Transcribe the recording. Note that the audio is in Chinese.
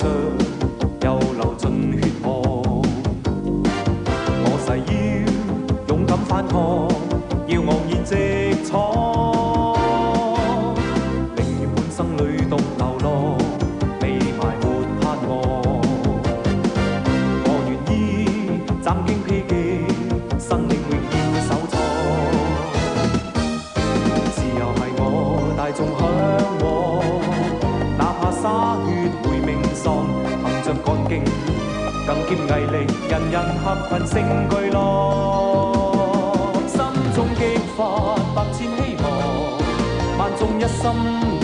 上又流尽血汗。我誓要勇敢反抗，要昂然直闯。宁愿半生里独流浪，未埋没盼望。我愿意斩荆披棘，生命永要守藏。自由系我大众向往，哪怕洒血会命丧，凭着干劲，更兼毅力，人人合群胜巨浪。心中激发百千希望，万众一心。